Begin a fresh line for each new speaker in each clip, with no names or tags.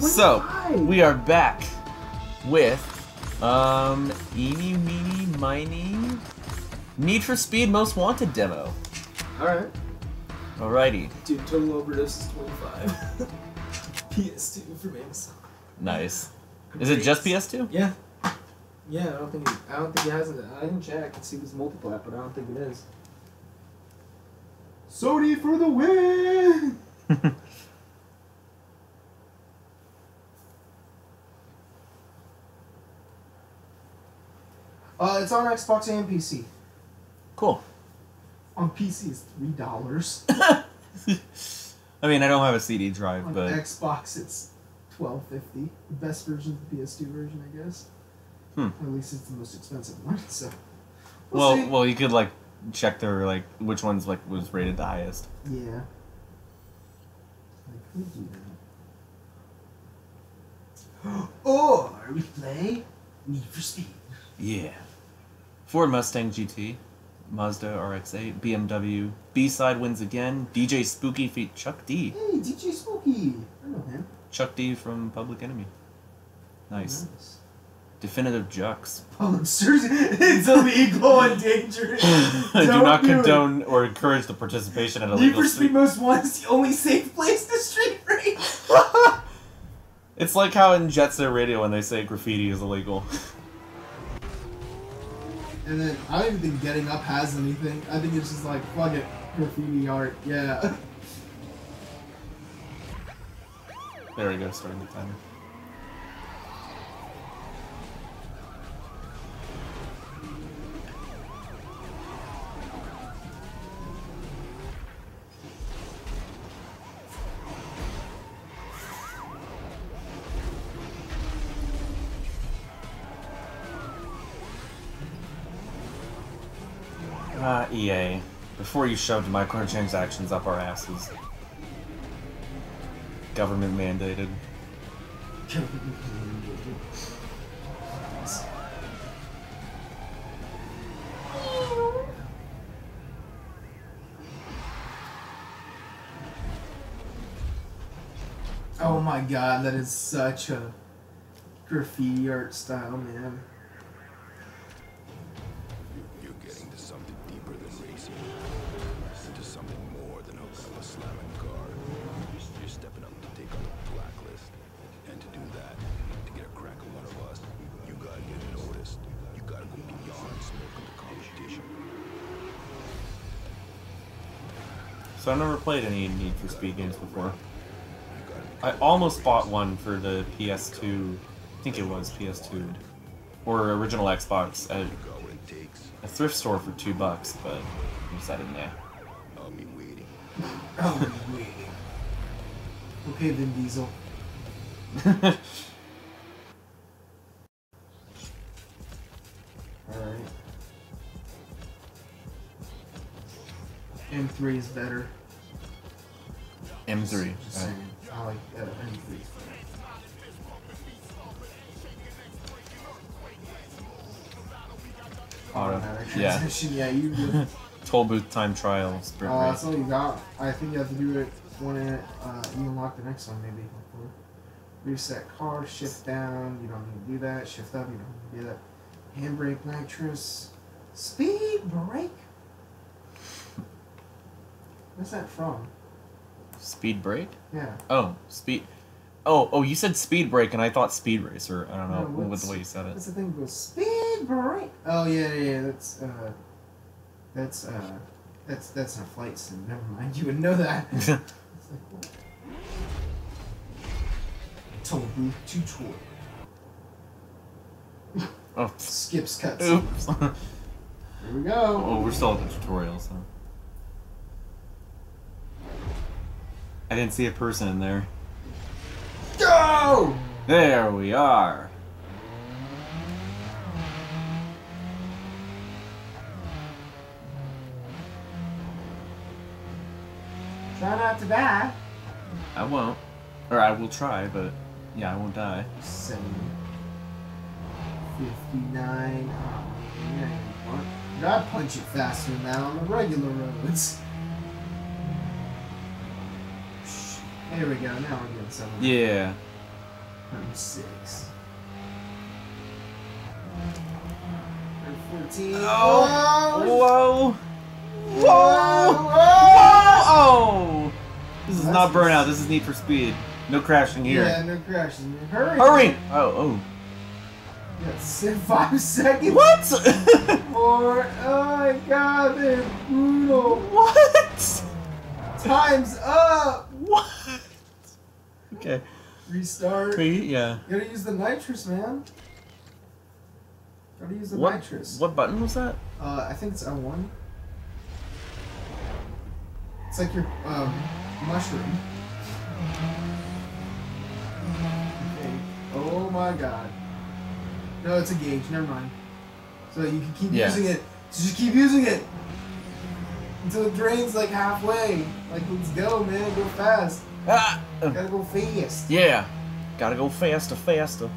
So we are back with um eeny meeny miny Need for Speed Most Wanted demo.
Alright.
Alrighty.
Dude, total overdose is 25. PS2 from Amazon.
Nice. Is it just PS2?
Yeah. Yeah, I don't think it, I don't think it has it. I didn't check and see if it's multiplat, but I don't think it is. Sony for the win! Uh, it's on Xbox and PC.
Cool.
On PC, it's three dollars.
I mean, I don't have a CD drive,
On
but
Xbox, it's twelve fifty. The best version is the PS2 version, I guess.
Hmm.
At least it's the most expensive one. So.
well,
see.
well, you could like check their like which one's like was rated the highest.
Yeah. I could do that. or we play Need for Speed.
Yeah. Ford Mustang GT, Mazda RX-8, BMW, B-side wins again. DJ Spooky feat Chuck D.
Hey, DJ Spooky. I know him.
Chuck D from Public Enemy. Nice.
Nice.
Definitive Jux.
Public service. It's illegal and dangerous.
I do not
do it.
condone or encourage the participation in
Need
illegal
for Speed
street.
Most Wanted is the only safe place to street race.
It's like how in Jet Set Radio when they say graffiti is illegal.
And then I don't even think Getting Up has anything. I think it's just like fuck it, graffiti art. Yeah.
there we go, starting the timer. EA. Before you shoved microtransactions up our asses. Government mandated.
Oh my god, that is such a graffiti art style, man.
Played any Need for Speed games before. I almost bought one for the PS2. I think it was PS2 or original Xbox at
figure out what it takes.
a thrift store for two bucks, but I decided nah.
I'll be waiting.
Oh, I'm waiting. Okay, then Diesel. Alright. M3 is better.
M3.
Just
Alright.
saying. I like uh, M3.
Auto. Yeah.
yeah, you.
Toll booth time trial. Sprint
Uh, that's all you got. I think you have to do it when it, uh, you unlock the next one, maybe. Reset car, shift down, you don't need to do that. Shift up, you don't need to do that. Handbrake, nitrous. Speed brake? Where's that from?
Speed break?
Yeah.
Oh, speed. Oh, oh, you said speed break, and I thought speed racer. I don't know
No,
with the way you said it.
That's the thing goes speed brake. Oh yeah, yeah, yeah. That's uh, that's uh, that's that's not flight sim. Never mind. You would know that. It's like, what? Tutorial.
oh,
Skips cuts. Here we go.
oh, we're still at the tutorial, so. I didn't see a person in there.
Go!
There we are.
Try not to die.
I won't. Or I will try, but yeah, I won't die.
Seven. Fifty-nine. Oh, yeah, you Gotta punch it faster than that on the regular roads. There we go. Now we're getting somewhere.
Yeah.
106. 114.
Oh.
Whoa!
Whoa! Whoa! Whoa! Oh! This is
That's
not burnout. This is Need for Speed. No crashing here.
Yeah, no crashing. Hurry!
Hurry! Oh,
Oh! Yes, five seconds.
What?
Four. Oh my god, they're brutal.
what?
Time's up.
What? Okay.
Restart.
Wait, yeah.
You gotta use the nitrous, man. Gotta use the
What?
nitrous.
What button was that?
Uh, I think it's L1. It's like your um, mushroom. Okay. Oh my god. No, it's a gauge. Never mind. So you can keep
Yeah.
using it. So just keep using it until it drains like halfway. Like, let's go, man. Go fast.
Ah! Uh,
Gotta go fast.
Yeah. Gotta go faster, faster.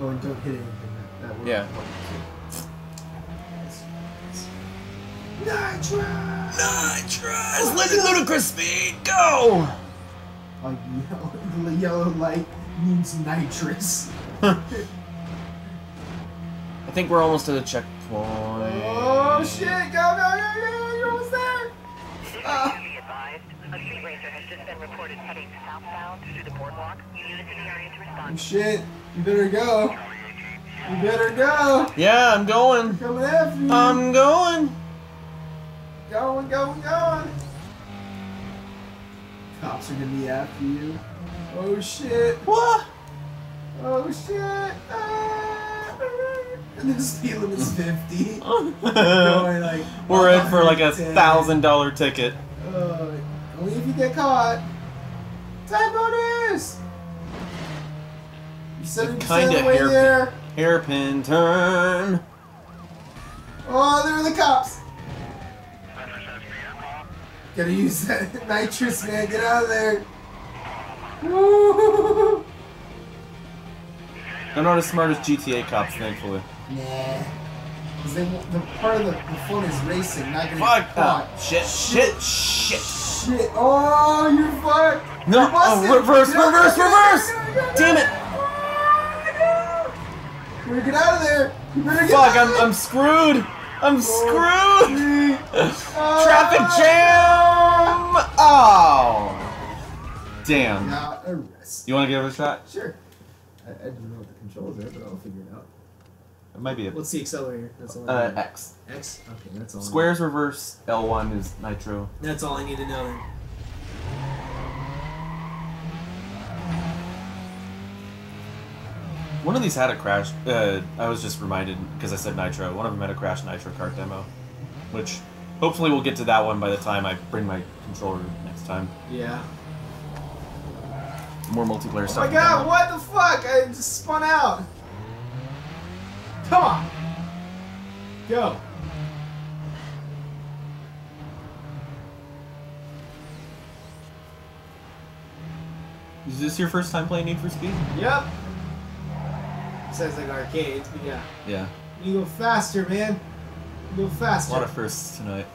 Oh, and don't hit anything. That,
Yeah.
Nitro!
Nitrous! Living ludicrous speed, go!
A yellow, yellow light means nitrous.
I think we're almost to the checkpoint.
Oh shit! Go, go! Oh shit! You better go! You better go!
Yeah, I'm going.
Coming after you!
I'm going.
going, going, going! Cops are gonna be after you. Oh shit!
What?
Oh shit! Ah. And the speed limit is 50. Going like.
We're in for like a thousand dollar ticket.
Uh, only if you get caught. Time bonus! 70%
kinda
the way
hairpin.
there.
Hairpin turn.
Oh, there are the cops! Gotta use that nitrous, man. Get out of there. Woo!
They're not as smart as GTA cops, thankfully.
Nah. Because they the part of the, the fun is racing, not getting
Fuck!
caught.
Oh, shit! Shit! Shit!
Shit! Oh, you're fucked!
No! Oh, reverse! Reverse! Reverse!
get out, get out,
Damn it!
You better get out of there! You better get
Fuck!
out
I'm! I'm screwed! I'm screwed!
Oh,
Traffic jam! Oh! Damn.
Not arrest.
You want to give it a shot?
Sure. I, I don't know what the controls are, but I'll figure it out.
It might be a
What's the accelerator? That's all. I
uh,
need.
X.
X. Okay, that's all. I need.
Squares reverse. L1 is nitro.
That's all I need to know. Then.
One of these had a crash. Uh, I was just reminded because I said nitro. One of them had a crash nitro kart demo, which hopefully we'll get to that one by the time I bring my controller next time.
Yeah.
More multiplayer stuff.
Oh
stuff.
my god! What the fuck? I just spun out. Come on. Go.
Is this your first time playing Need for Speed?
Yep. Says like arcades, but yeah.
Yeah.
You go faster, man. You go
A
faster.
lot of firsts tonight.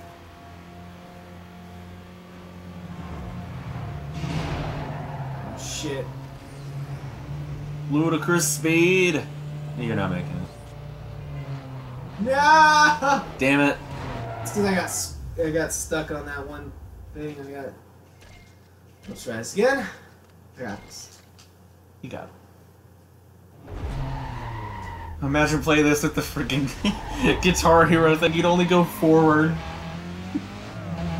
shit.
Ludicrous speed. You're not making it.
No.
Damn it.
It's because I got I got stuck on that one thing. I got. Let's try this again. I got this.
You got it. Imagine playing this with the freaking Guitar Hero thing. You'd only go forward.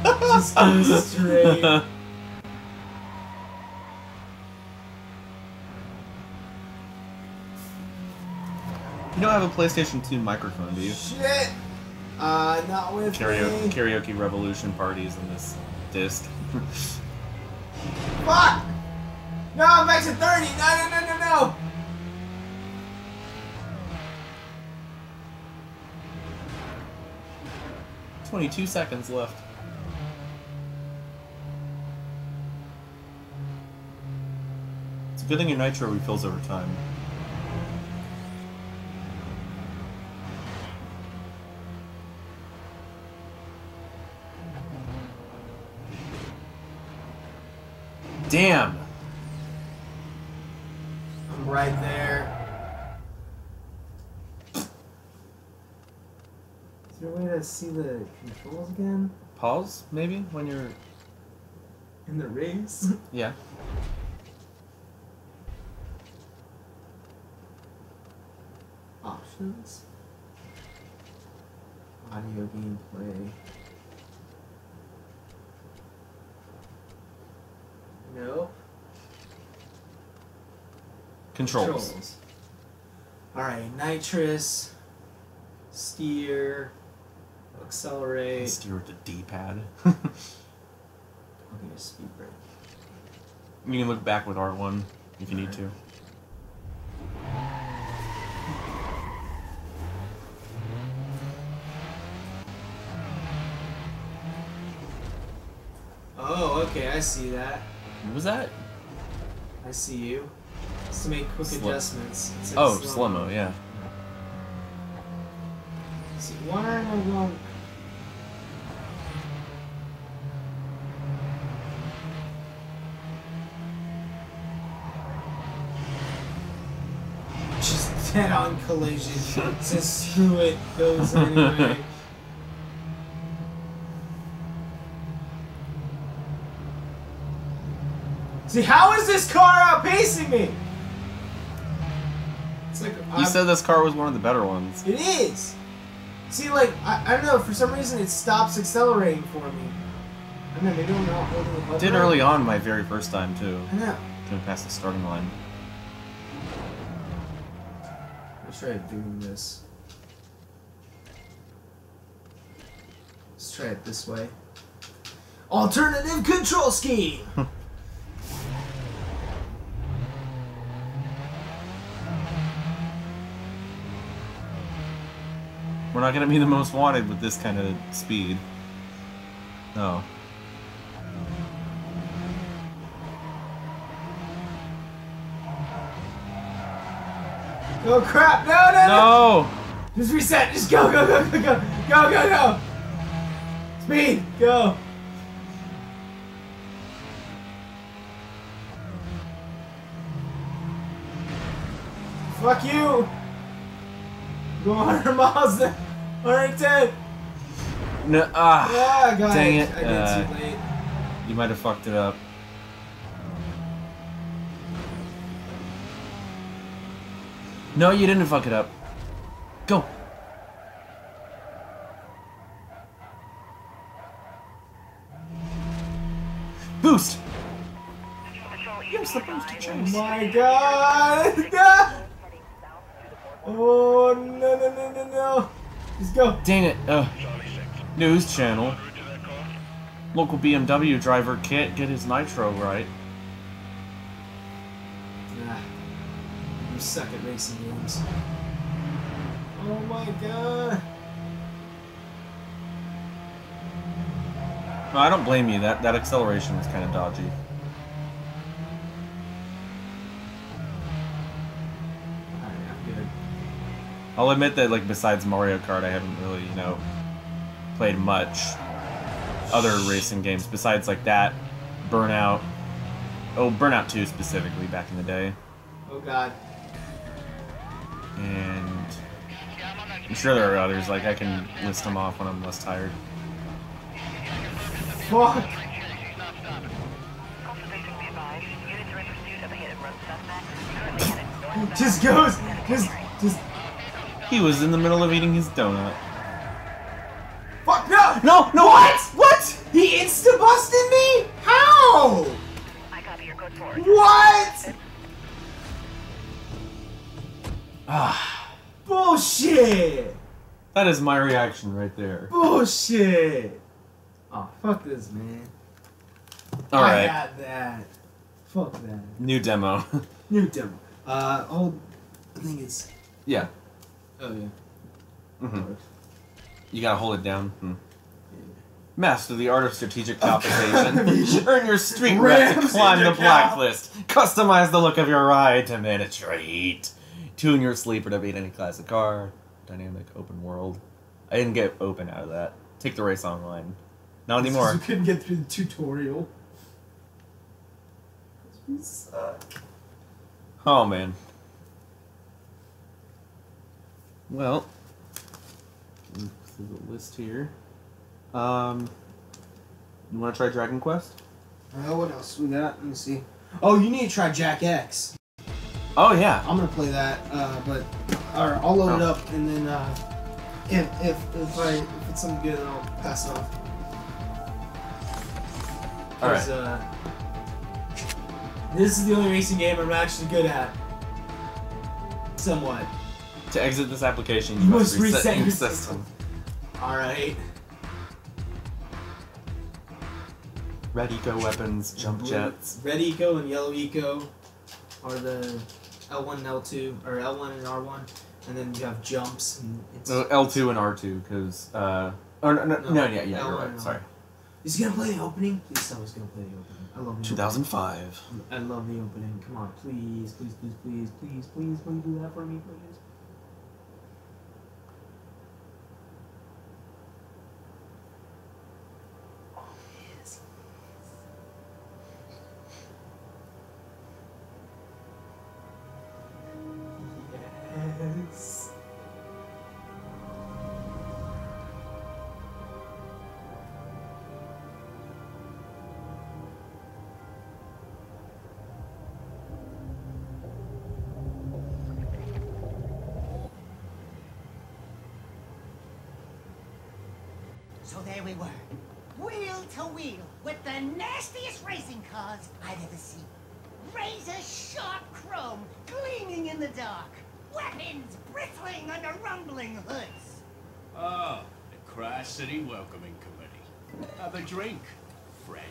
Just go straight.
You don't have a PlayStation 2 microphone, do you?
Shit. Uh, not with
Karaoke,
me.
karaoke revolution parties in this disc.
Fuck! No, I'm back to 30. No, no, no, no, no.
Twenty-two seconds left. It's a good thing your nitro refills over time. Damn.
I'm right there. Is there a way to see the controls again?
Pause, maybe, when you're.
In the race?
Yeah.
Options. Audio gameplay. Nope.
Controls.
Alright, nitrous, steer, accelerate.
Steer with the D pad.
Okay, speed brake.
you can look back with R1 if you need to.
Oh, okay, I see that.
What was that?
I see you. It's to make quick
Slo-
adjustments. It says
Oh,
slow-mo.
slow yeah.
See, why am I wrong? Just dead on collision. Says screw it, goes anyway. See, how is this car outpacing me? It's like
You said this car was one of the better ones.
it is. See, like I, I don't know. For some reason, it stops accelerating for me. I know. Maybe I'm not holding the button.
Did
right.
early on my very first time too.
I know.
Couldn't pass the starting line.
Let's try doing this. Let's try it this way. Alternative control scheme.
We're not gonna be the most wanted with this kind of speed. No.
Oh crap! No, no, no!
No!
Just reset. Just go, go, go, go, go, go, go, go. Speed, go. Fuck you. Go 100 miles. 110.
No. Ah.
Ah, God.
Dang it,
I
uh,
too late.
You might have fucked it up. No, you didn't fuck it up. Go. Boost. Use the boost to chase.
Oh my God. No.
heading south through the boardwalk.
Oh, no, no, no, no, no. Just go.
Dang it. Uh, news channel. Local BMW driver can't get his nitro right.
Nah. You suck at racing games. Oh my god.
No, I don't blame you. That that acceleration was kind of dodgy.
Alright, I'm good.
I'll admit that, like, besides Mario Kart, I haven't really, you know, played much other racing games besides like that, Burnout. Oh, Burnout 2 specifically back in the day,
Oh god.
And I'm sure there are others. Like I can list them off when I'm less tired.
Fuck!
Consultation be advised. Units are in pursuit of a hit and run suspect. Currently headed northbound.
Just goes! Just, just.
He was in the middle of eating his donut.
Fuck no!
No, no,
What?
What?
He insta busted me? How?
I copy your code forward.
What?
Ah,
Bullshit!
that is my reaction right there.
Bullshit! Oh, fuck this, man.
All
I
right,
had that. Fuck that.
new demo.
New demo. Uh, old. I think it's.
yeah.
Oh, yeah.
Mm-hmm. You gotta hold it down. Hmm. Master the art of strategic compensation. Earn your street rep to climb the
cow.
blacklist. Customize the look of your ride to make it treat. Tune your sleeper to beat any classic car. Dynamic open world. I didn't get open out of that. Take the race online. Not anymore.
You couldn't get through the tutorial. You suck.
Oh man. Well, this is a list here. Um, you want to try Dragon Quest?
Uh, what else we got? Let me see. Oh, you need to try Jak X.
Oh yeah.
I'm gonna play that, uh, but or I'll load it
Oh.
up and then uh, if if if I if it's something good, then I'll pass it off.
All right.
Uh, this is the only racing game I'm actually good at. Somewhat.
To exit this application, you,
You
must,
must
reset,
reset
your
your
system.
All right.
Red eco weapons, jump jets.
Red Eco and Yellow Eco are the L1 and L2, or L1 and R1, and then you have jumps. And it's,
No, L two and R two, because uh, or no, no,
No,
no, yeah, yeah,
L1
you're right. Sorry.
Is he gonna play the opening? Please tell he's gonna play the opening. I love the
Two thousand five.
opening. I love the opening. Come on, please, please, please, please, please, please, please do that for me, please.
With the nastiest racing cars I've ever seen. Razor sharp chrome gleaming in the dark, weapons bristling under rumbling hoods.
Oh, the Kras City Welcoming Committee. Have a drink, friend.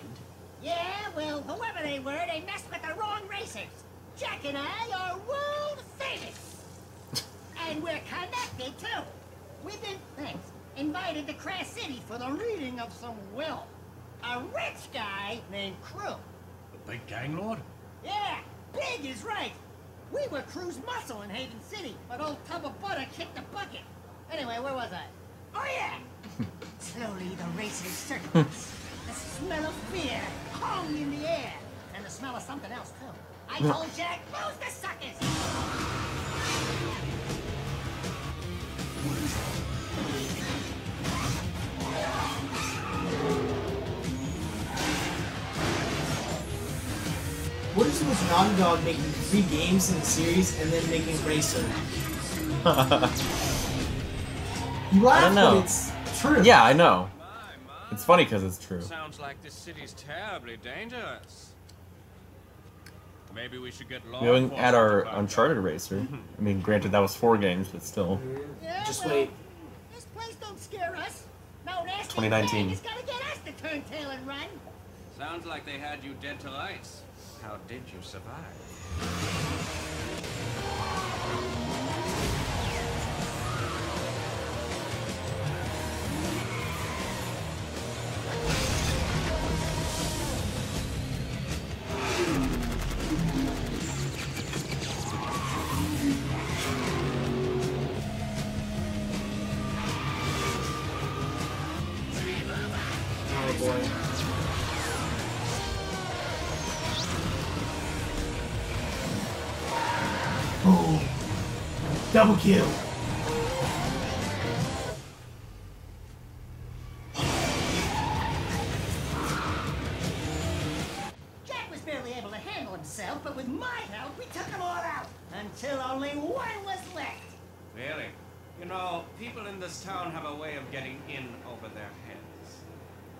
Yeah, well, whoever they were, they messed with the wrong racers. Jak and I are world famous. and we're connected, too. We've been, thanks, invited to Kras City for the reading of some will. A rich guy named Krew.
The big gang lord?
Yeah, big is right. We were Krew's muscle in Haven City, but old tub of butter kicked the bucket. Anyway, where was I? Oh yeah! Slowly the racers circled. The smell of fear hung in the air, and the smell of something else too. I told Jak, close the suckers!
What is it with Naughty Dog making three games in the series and then making Racer? You laugh,
don't know.
but it's true.
yeah, I know.
My, my.
It's funny because it's true.
Sounds like this city's terribly dangerous. Maybe we should get law
We haven't
enforcement
at our Uncharted racer. I mean, granted that was four games, but still.
Yeah,
Just
well,
wait.
This place don't scare us. No
2019.
thing is gonna get us to turn tail and run.
Sounds like they had you dead to rights. How did you survive?
Double kill.
Jack was barely able to handle himself, but with my help, we took them all out. Until only one was left.
Really? You know, people in this town have a way of getting in over their heads.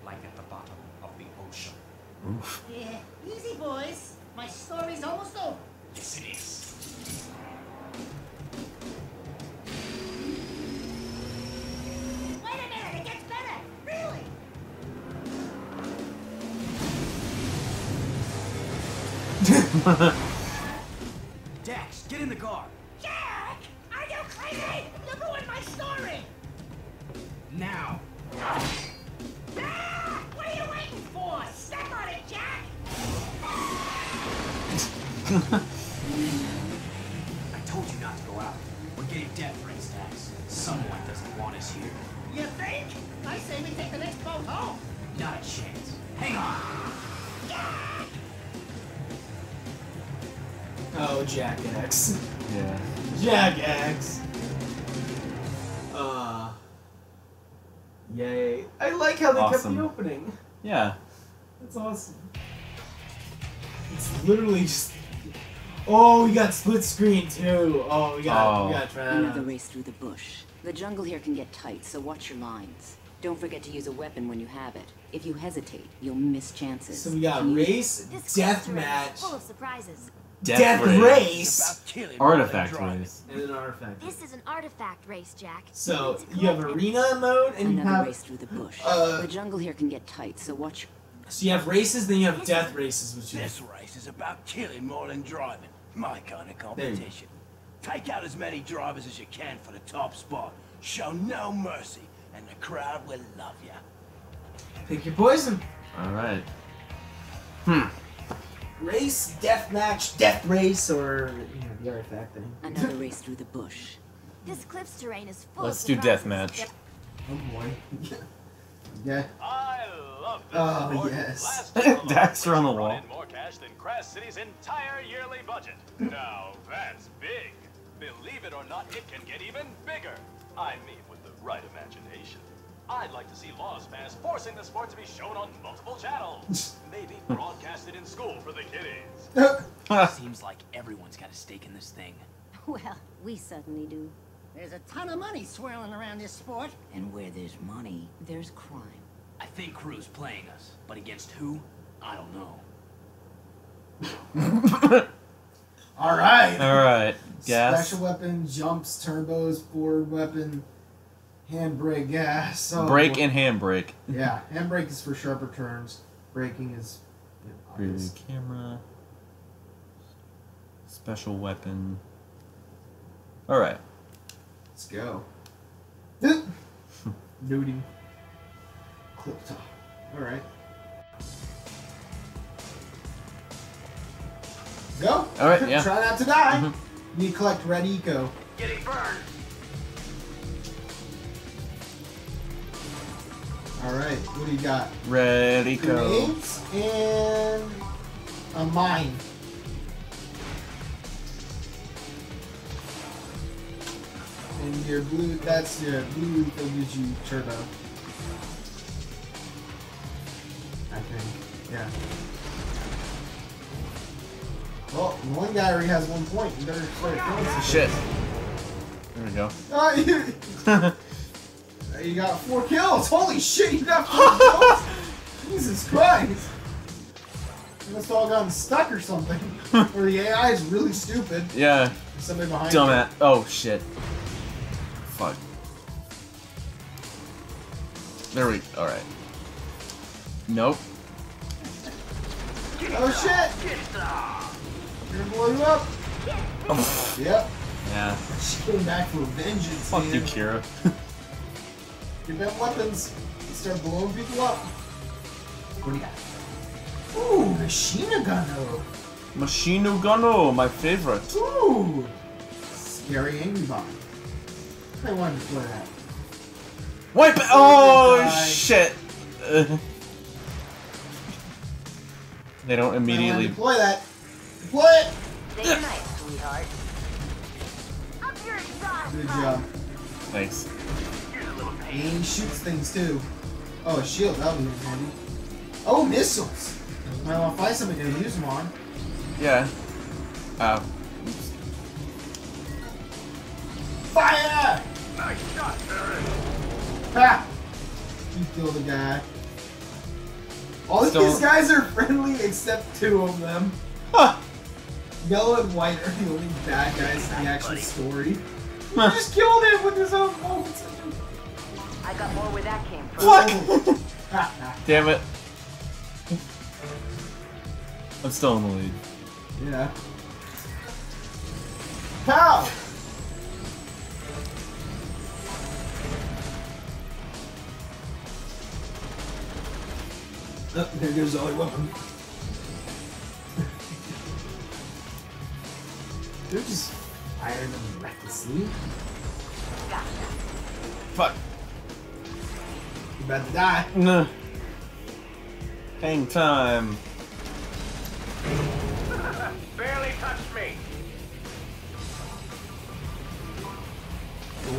Like at the bottom of the ocean.
Yeah, easy boys. My story's almost over.
Yes, it is.
Dax, get in the car.
Jak! Are you crazy? You ruined my story!
Now.
Ah! What are you waiting for? Step on it, Jak!
Oh, Jak X.
Yeah.
Jak X. Uh. Yay. I like how they kept the opening.
Yeah.
That's awesome. It's literally just. Oh, we got split screen too. Oh, we got. We
Oh.
got to try that
Another race through the bush. The jungle here can get tight, so watch your lines. Don't forget to use a weapon when you have it. If you hesitate, you'll miss chances.
So we got
Can
race,
This
death match,
Full of surprises.
Death,
race.
race,
Artifact race.
and an artifact.
This is an artifact race, Jak.
So you have arena mode, and you
Another
have
race through the bush.
uh,
the jungle here can get tight, so watch.
so you have races, then you have death races, which is
This race is about killing more than driving. My kind of
There you go.
competition. Take out as many drivers as you can for the top spot. Show no mercy, and the crowd will love you.
pick your poison.
All right.
Race, death match, death race, or you know the artifact thing.
Another race through the bush.
This cliff's terrain is full
Let's
of
do
death
match.
Oh boy. yeah.
I love this
Oh,
sport.
yes.
Last
Dax are on the
we
wall.
more cash than Kras City's entire yearly budget. Now that's big. Believe it or not, it can get even bigger. I mean, with the right imagination. I'd like to see laws passed forcing the sport to be shown on multiple channels. Maybe broadcasted in school for the kiddies.
Seems like everyone's got a stake in this thing.
Well, we certainly do.
There's a ton of money swirling around this sport.
And where there's money, there's crime.
I think Krew's playing us, but against who? I don't know.
All right.
All right. Gas.
Special weapon, jumps, turbos, forward weapon, handbrake, yeah. So
Brake
boy.
and handbrake.
Yeah, handbrake is for sharper turns. Braking is. You know, obvious.
camera. Special weapon. All right.
Let's go. Nudie. Clip top. All right. Go.
All right, yeah.
Try not to die.
Mhm.
You collect red eco.
Getting burned.
All right. What do you got?
Ready, go.
Grenades and a mine. And your blue, that's your blue eco gives you turbo. I think, yeah. Well, one guy already has one point. You better start
Shit. There we go.
Oh, You, got four kills. Holy shit, you got four kills. Jesus Christ. You must have all gotten stuck or something. or the AI is really stupid.
Yeah.
There's somebody behind
Dumb
you.
at. Oh shit. Fuck. There we. All right. Nope.
Oh shit! You're gonna blow you up.
Oh,
Yep.
yeah.
She came back for vengeance.
Fuck
man.
you, Keira.
Get them weapons. and Start blowing people up. What do you got? Ooh, machine gun.
Machine Gano, my favorite.
Ooh. Scary angry bomb. I wanted to play that.
Wipe it. Oh shit. Uh, they don't
I wanted
immediately.
to play that. Play it.
Stay tonight, sweetheart.
Up your exhaust
Good job.
Thanks.
And he shoots things too. Oh, a shield. That'll be handy. Oh, missiles. Might want to find somebody to use them on.
Yeah. Uh,
Fire!
Nice shot, Barry.
Ha! You killed a guy. All
Still-
these guys are friendly except two of them.
huh.
Yellow and white are the only bad guys in the actual story. He just killed him with his own bolts.
I got more where that came from.
Fuck. Damn it. I'm still in the lead.
yeah. How? Oh, there goes all your weapon. They're just firing them recklessly.
Fuck.
You about to die.
Nah. Hang time.
just barely touched me.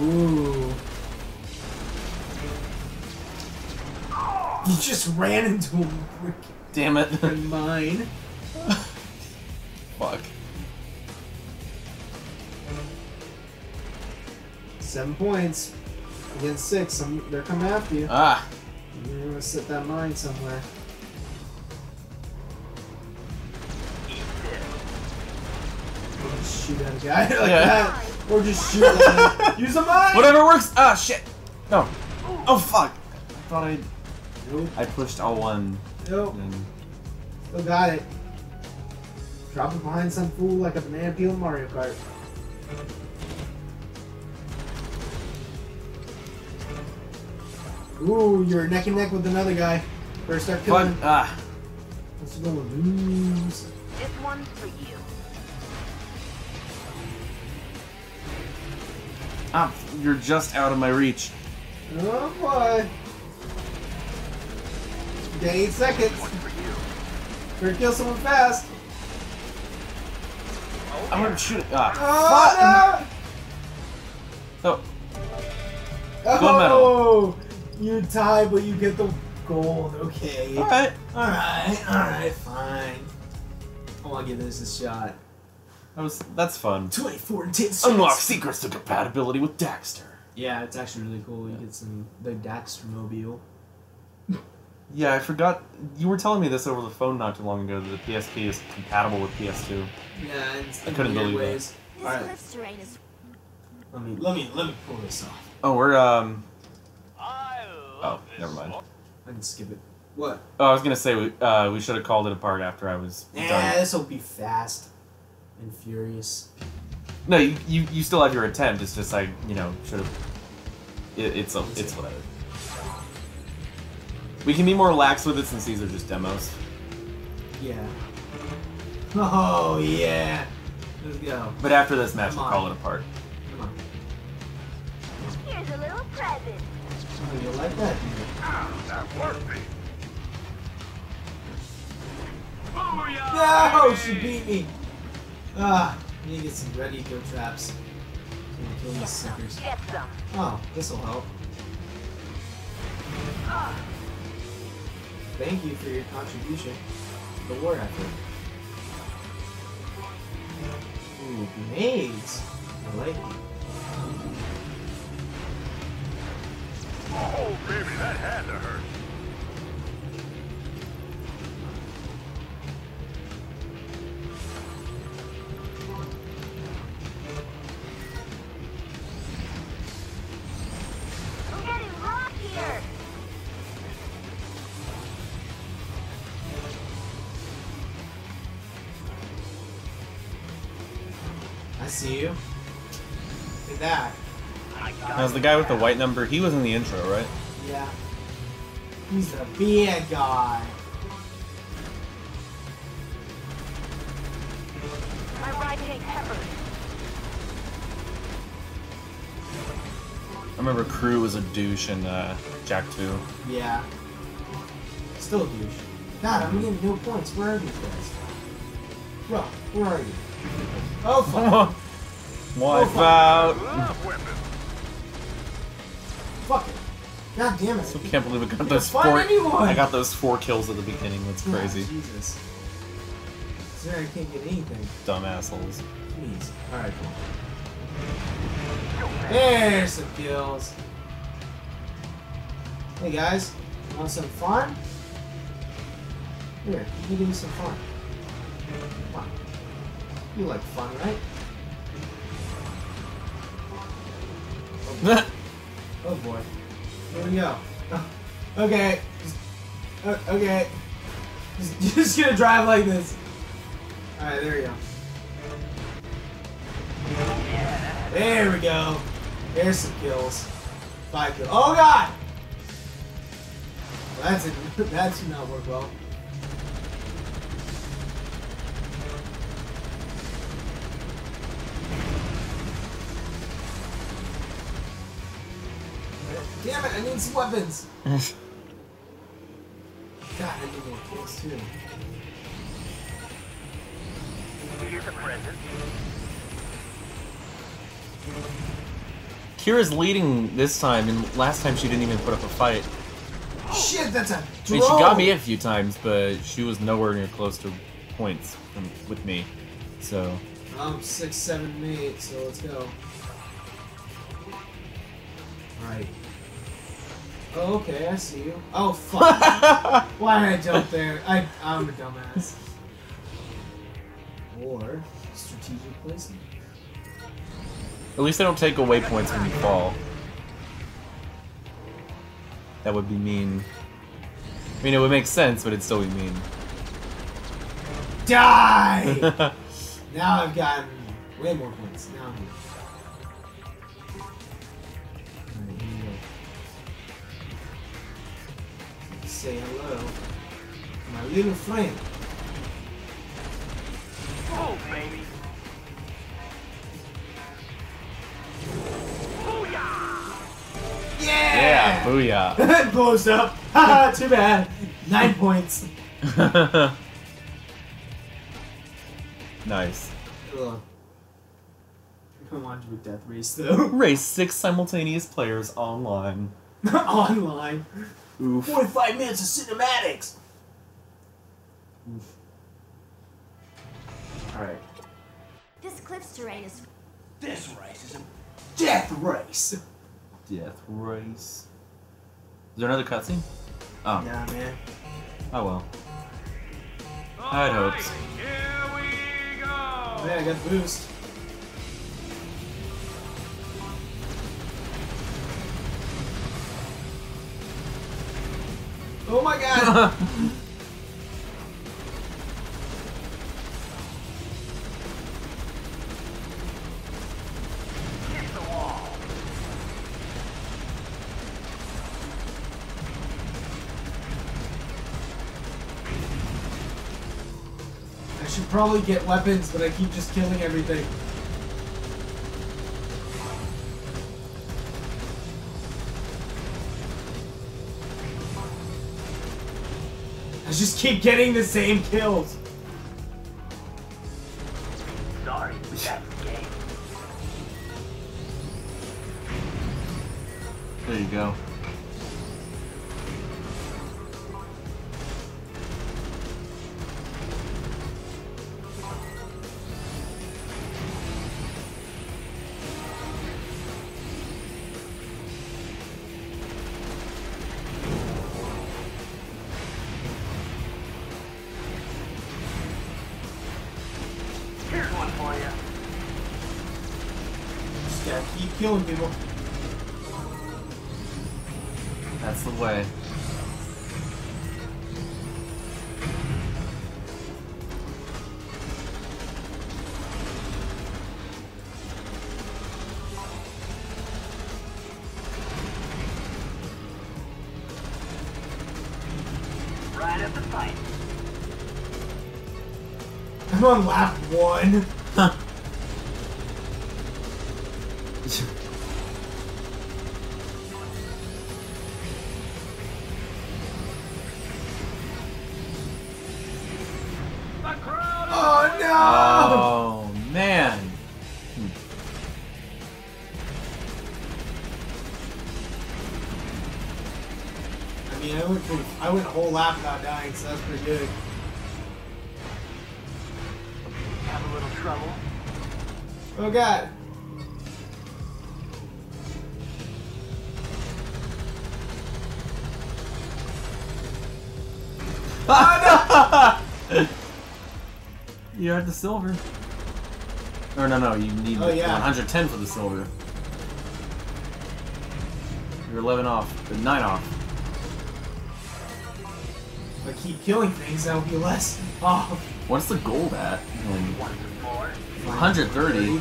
Ooh. You just ran into a brick
Damn it.
in mine.
Fuck.
Seven points against six. Some, they're coming after you.
Ah.
You're gonna set that mine somewhere. Just shoot at a guy like
Yeah.
that. Or just shoot at him. Use a mine!
Whatever works. Ah, shit. No. Oh, fuck. I thought I.
Nope.
I pushed L1.
Nope.
And
Still got it. Drop it behind some fool like a banana peel Mario Kart. Ooh, you're neck and neck with another guy. First start
Fuck.
killing.
Ah.
What's going to lose?
This one's for you.
Ah, you're just out of my reach.
Oh boy. You got eight seconds. Better kill someone fast.
I'm gonna shoot it. Ah.
Oh,
fuck.
no!
So, Gold medal.
You tie, but you get the gold. Okay.
Alright.
Alright, alright, fine. I want to give this a shot.
that was that's fun.
24 and 10 seconds.
Unlock secrets to compatibility with Daxter.
Yeah, it's actually really cool. You get some the Daxter mobile.
Yeah, I forgot. You were telling me this over the phone not too long ago that the PSP is compatible with PS2.
Yeah, it's
I couldn't believe that.
ways.
This
Alright,
cliff's terrain
let me let me let me pull this off.
Oh, we're um.
I
Oh, never mind.
I can skip it. What?
Oh, I was gonna say we uh we should have called it apart after I was
Nah,
done.
this will be fast and furious.
No, you, you you still have your attempt. It's just like you know should have. It, it's a, it's whatever. We can be more lax with it since these are just demos.
Yeah. Oh yeah. Let's go.
But after this match, we'll call it apart.
Come on.
here's a little present.
Oh, you like that?
That worked me.
No, she beat me. Ah, I need to get some red eco traps. So kill these suckers. Oh, this will help. Thank you for your contribution to the war effort. Ooh, grenades. I like it.
Oh, baby, that had to hurt.
I'm getting rock here.
I see you. Look at that.
As the guy with the white number, he was in the intro, right?
Yeah. He's the bad guy.
My ride takes peppers.
I remember Krew was a douche in uh, Jak 2.
Yeah. Still a douche. God, I'm getting no points. Where are these guys? Bro, where are you? Oh, fuck.
Wipe
fuck.
out.
God damn it.
I can't believe I got those four.
anyone.
I got those four kills at the beginning. That's
Yeah,
crazy.
Jesus. Sorry, I can't get anything.
Dumb assholes.
Jeez. Alright, cool. There's some kills. Hey guys, want some fun? Here, let me give you some fun. Come on. You like fun, right? Oh, Oh boy. Here we go. Okay. Okay. Just, just gonna drive like this. Alright, there we go. There we go. There's some kills. Five kills. Oh god! Well, that's it. That did not work well. Damn it, I need some weapons. God, I need more kills too.
Here's a present.
Keira's leading this time, and last time she didn't even put up a fight.
Shit, that's a
I
drone.
mean, she got me a few times, but she was nowhere near close to points from, with me. So,
I'm six, seven, and eight, so let's go. Alright. Oh, okay, I see you. Oh, fuck. Why did I jump there? I, I'm a dumbass. Or strategic placement.
at least they don't take away points when you fall. That would be mean. I mean, it would make sense, but it'd still be mean.
Die! now I've gotten way more points. Now I'm Say hello. My little friend.
Oh, baby.
Yeah, booyah.
it blows up. Haha, too bad. Nine points.
nice.
Ugh. Come on to a death race though.
Race six simultaneous players online.
Online.
Oof.
45 minutes of cinematics!
Alright.
This cliff's terrain is
This race is a
Death race.
Death race. Is there another cutscene? Oh.
Nah, man.
Oh well. I had hopes.
Oh, yeah, I got the boost. Oh my god! I should probably get weapons, but I keep just killing everything. I just keep getting the same kills. Killing people.
That's the way.
Right at the fight.
I'm on lap one. Without that's pretty good.
Have a little trouble.
Oh god. Oh, no!
You had the silver. Or no, no, you need
Oh, yeah.
110 for the silver. You're 11 off, but 9 off.
If I keep killing things, that'll be less. Oh,
What's the gold at? Um,
Once more.
130.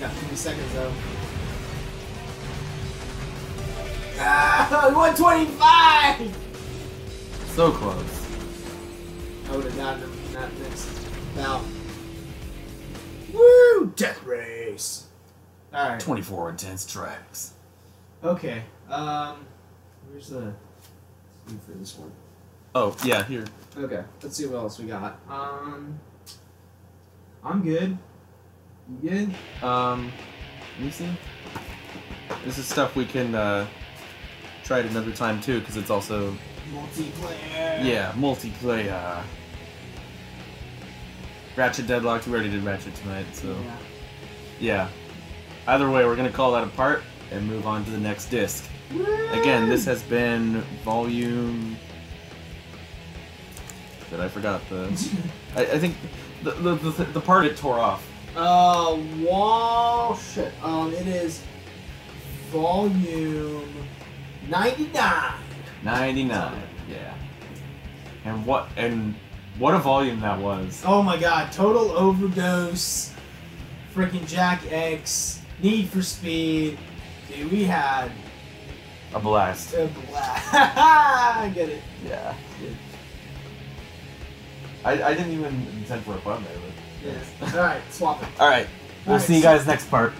got 50 seconds though. Ah, 125!
So close.
I would have gotten him in that next bout. Death race! Alright.
24 intense tracks.
Okay. Um, where's the speed for this one?
Oh yeah, here.
Okay. Let's see what else we got. Um, I'm good. You good?
Um, let me see. This is stuff we can uh, try it another time too, because it's also
Multiplayer.
yeah multiplayer. Ratchet Deadlocked. We already did Ratchet tonight, so
Yeah.
Yeah. Either way, we're gonna call that apart and move on to the next disc. Again, this has been volume. But I forgot the. I, I think the, the the the part it tore off.
Uh, wall shit. Um, it is volume ninety-nine.
99. Yeah. And what and what a volume that was.
Oh my god, Total Overdose, freaking Jak X, Need for Speed. Dude, we had
A blast.
a blast. I get it.
Yeah. I, I didn't even intend for a pun there, but
Yeah. Alright, swap it.
Alright. We'll
Alright,
see you guys next part.